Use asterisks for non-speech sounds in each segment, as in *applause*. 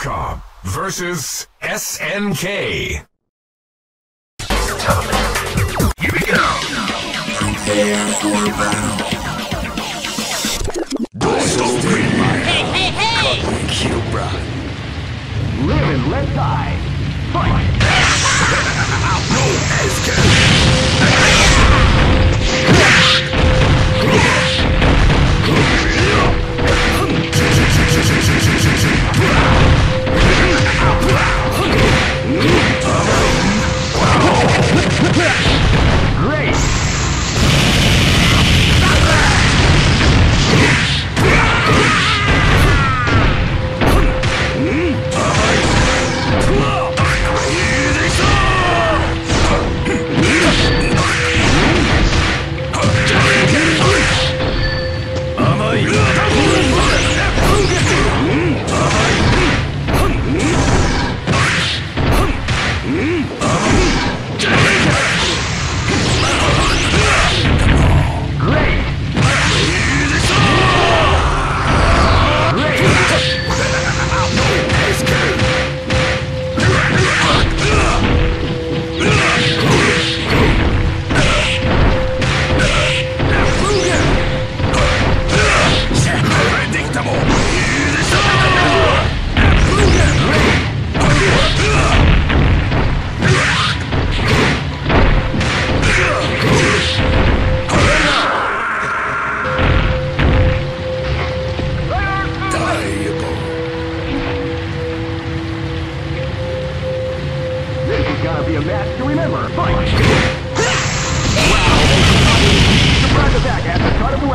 Capcom versus SNK. Here we go. Prepare for battle. Hey, hey, hey! Live and let die. Fight! Great! Gonna be a match to remember. Fight! *laughs* Surprise attack at the start of the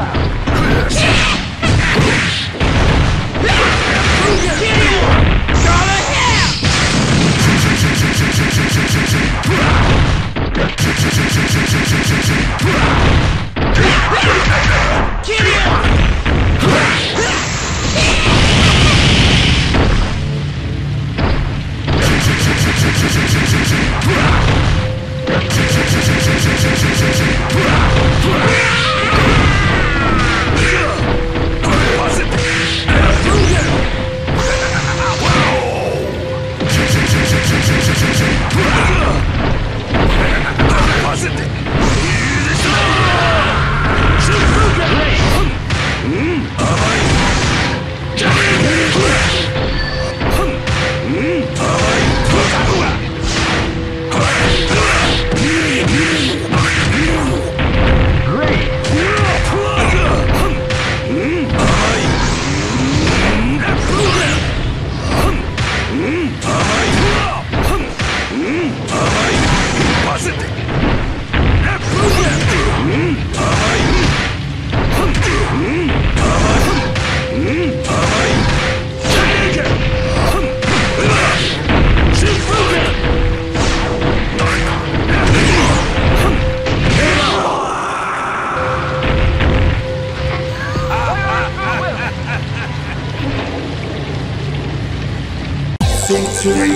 Victory.